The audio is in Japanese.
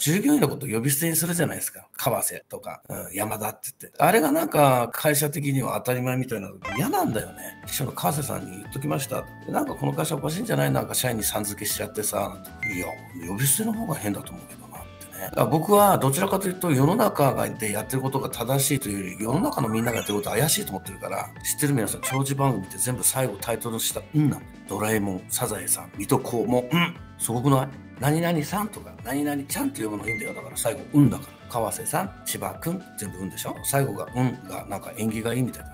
従業員のこと呼び捨てにするじゃないですか。川瀬とか、うん、山田って言って。あれがなんか会社的には当たり前みたいなの嫌なんだよね。秘書の川瀬さんに言っときました。なんかこの会社おかしいんじゃない？なんか社員にさん付けしちゃってさ。いや、呼び捨ての方が変だと思うけどな。僕はどちらかというと世の中がでやってることが正しいというより世の中のみんながやってること怪しいと思ってるから知ってる皆さん長寿番組って全部最後タイトルした「うん」なドラえもんサザエさん水戸黄門「うん」すごくない？何々さんとか何々ちゃんって呼ぶのいいんだよ。だから最後「うん」だから。川瀬さん千葉くん全部「うん」でしょ。最後が「うん」がなんか縁起がいいみたいな。